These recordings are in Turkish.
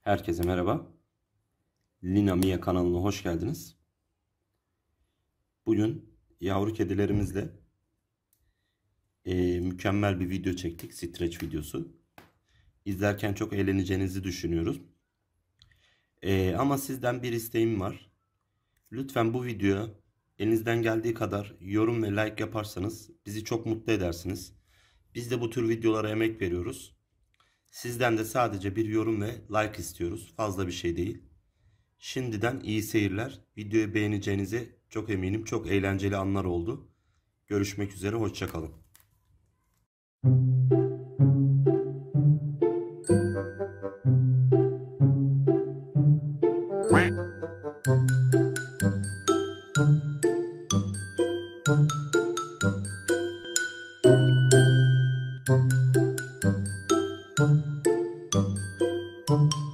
Herkese merhaba. Lina Mia kanalına hoş geldiniz. Bugün yavru kedilerimizle e, mükemmel bir video çektik. Streç videosu. İzlerken çok eğleneceğinizi düşünüyoruz. E, ama sizden bir isteğim var. Lütfen bu videoya elinizden geldiği kadar yorum ve like yaparsanız bizi çok mutlu edersiniz. Biz de bu tür videolara emek veriyoruz. Sizden de sadece bir yorum ve like istiyoruz. Fazla bir şey değil. Şimdiden iyi seyirler. Videoyu beğeneceğinize çok eminim. Çok eğlenceli anlar oldu. Görüşmek üzere. Hoşçakalın. Thank you.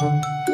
Música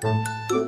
Música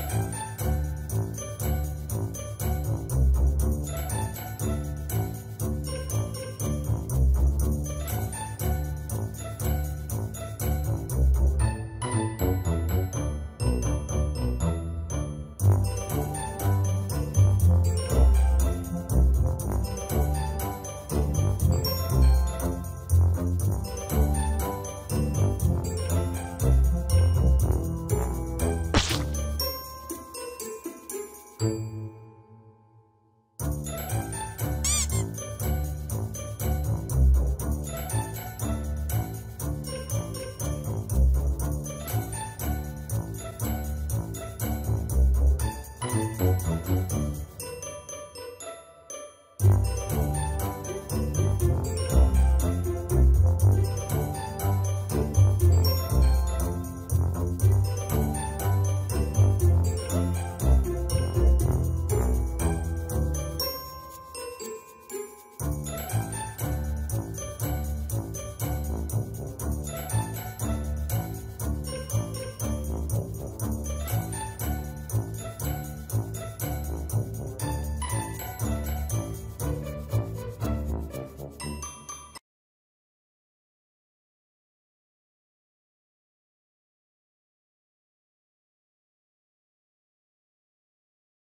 うん。